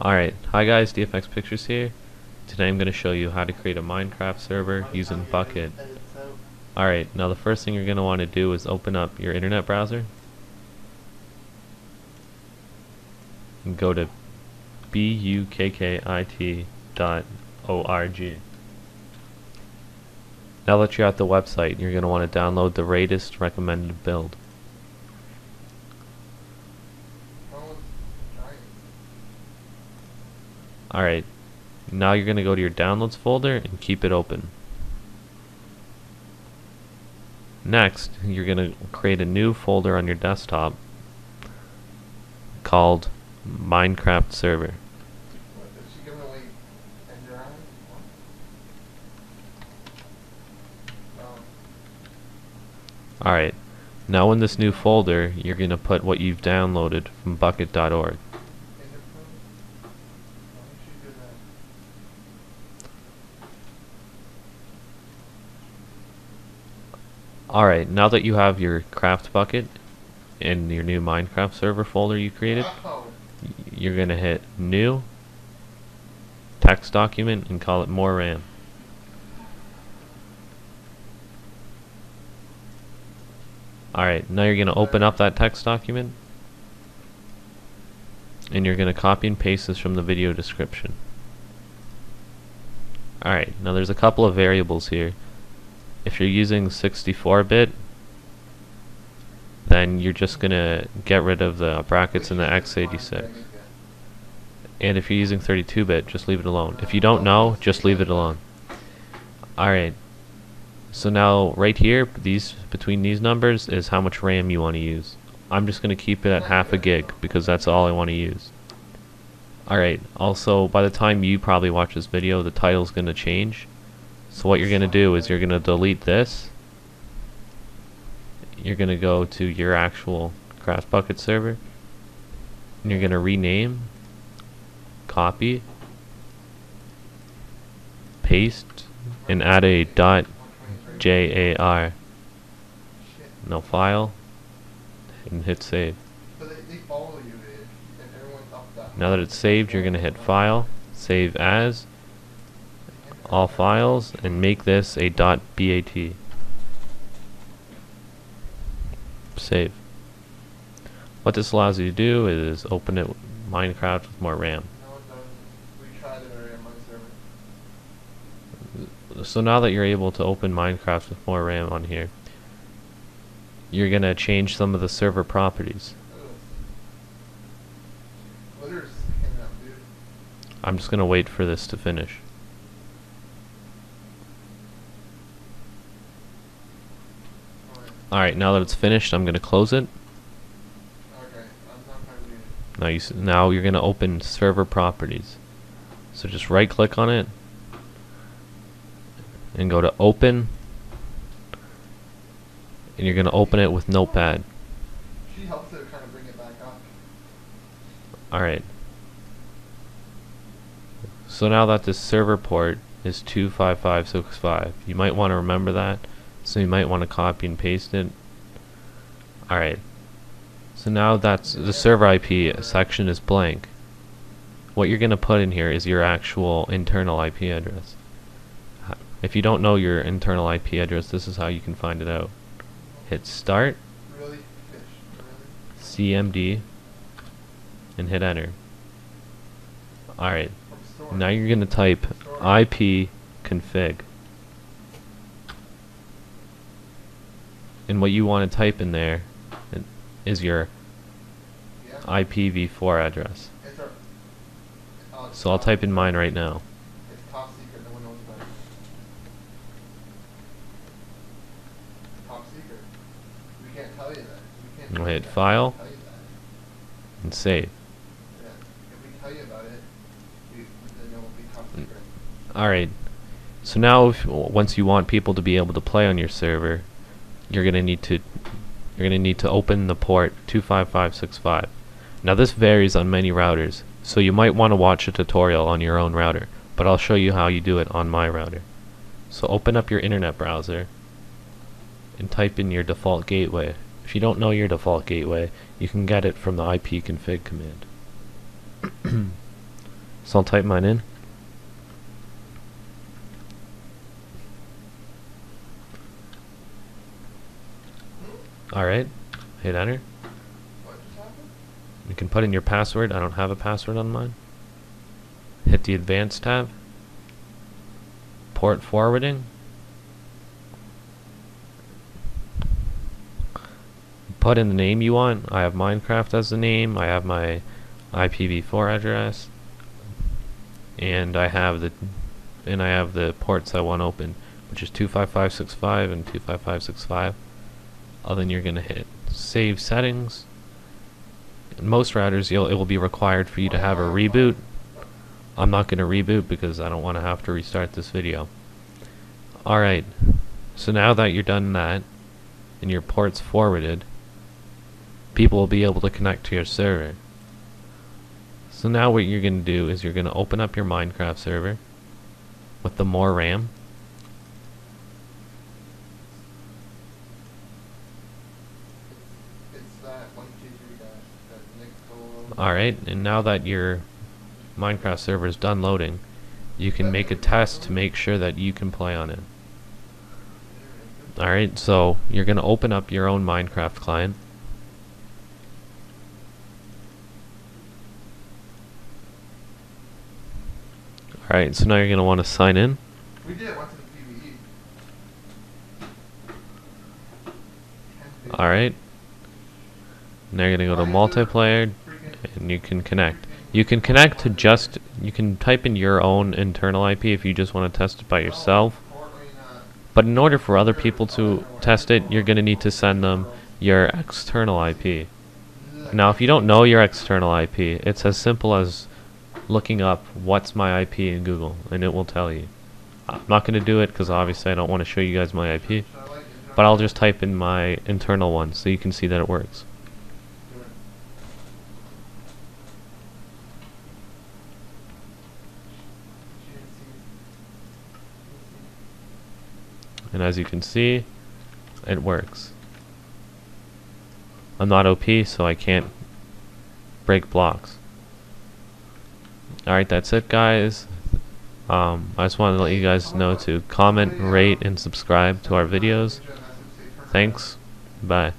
Alright, hi guys, DFX Pictures here. Today I'm going to show you how to create a Minecraft server using Bukkit. Alright, now the first thing you're going to want to do is open up your internet browser. And go to bukkit.org. Now that you're at the website, you're going to want to download the latest recommended build. Alright, now you're going to go to your downloads folder and keep it open. Next, you're going to create a new folder on your desktop called Minecraft Server. Alright, now in this new folder, you're going to put what you've downloaded from bukkit.org. Alright, now that you have your CraftBukkit in your new Minecraft server folder you created, you're going to hit new, text document, and call it more RAM. Alright, now you're going to open up that text document, and you're going to copy and paste this from the video description. Alright, now there's a couple of variables here if you're using 64-bit then you're just gonna get rid of the brackets in the x86 and if you're using 32-bit just leave it alone. If you don't know just leave it alone. Alright so now right here these between these numbers is how much RAM you want to use. I'm just gonna keep it at half a gig because that's all I want to use alright also by the time you probably watch this video the title's gonna change so what you're going to do is you're going to delete this. You're going to go to your actual Craft Bukkit server. And you're going to rename, copy, paste, and add a dot .jar. No file, and hit save. Now that it's saved, you're going to hit File, Save As, all files and make this a .bat. Save. What this allows you to do is open it with Minecraft with more RAM. So now that you're able to open Minecraft with more RAM on here, you're gonna change some of the server properties. I'm just gonna wait for this to finish. Alright, now that it's finished, I'm going to close it. Okay, now, you, now you're going to open server properties. So just right click on it and go to open and you're going to open it with notepad. She helps it kind of bring it back up. Alright. So now that this server port is 25565, you might want to remember that. So you might want to copy and paste it. Alright. So now that's the server IP section is blank. What you're going to put in here is your actual internal IP address. Uh, if you don't know your internal IP address, this is how you can find it out. Hit start. CMD, and hit enter. Alright. Now you're going to type IP config. And what you want to type in there is your. IPv4 address. So I'll type in mine right now. It's top secret, no one knows about it. Top secret. We can't tell you that. We can't I'll hit file and save. Yeah. If we tell you about it, we, then it will be top secret. Alright. So now, if, once you want people to be able to play on your server, you're going to need to you're going to need to open the port 25565. Now this varies on many routers, so you might want to watch a tutorial on your own router, but I'll show you how you do it on my router. So open up your internet browser and type in your default gateway. If you don't know your default gateway, you can get it from the ipconfig command. So I'll type mine in. Alright, hit enter. You can put in your password. I don't have a password on mine. Hit the advanced tab. Port forwarding. Put in the name you want. I have Minecraft as the name. I have my IPv4 address. And I have the and I have the ports I want open, which is 25565 and 25565. Uh, then you're gonna hit save settings in most routers it will be required for you to have a reboot. I'm not going to reboot because I don't want to have to restart this video. Alright, so now that you're done that, and your port's forwarded, people will be able to connect to your server. So now what you're going to do is you're going to open up your Minecraft server with the more RAM. It's that one two three dash that Nick told. Alright, and now that your Minecraft server is done loading, you can make a test to make sure that you can play on it. Alright, so you're going to open up your own Minecraft client. Alright, so now you're going to want to sign in. We did once in PvE. Alright. Now you're going to go to multiplayer and you can connect. You can connect to just, you can type in your own internal IP if you just want to test it by yourself. But in order for other people to test it, you're going to need to send them your external IP. Now, if you don't know your external IP, it's as simple as looking up what's my IP in Google, and it will tell you. I'm not going to do it because obviously I don't want to show you guys my IP, but I'll just type in my internal one so you can see that it works. Do it. She didn't see- didn't see. And as you can see, it works. I'm not OP, so I can't break blocks. Alright, that's it, guys. Um, I just wanted to let you guys know to comment, rate, and subscribe to our videos. Thanks. Bye.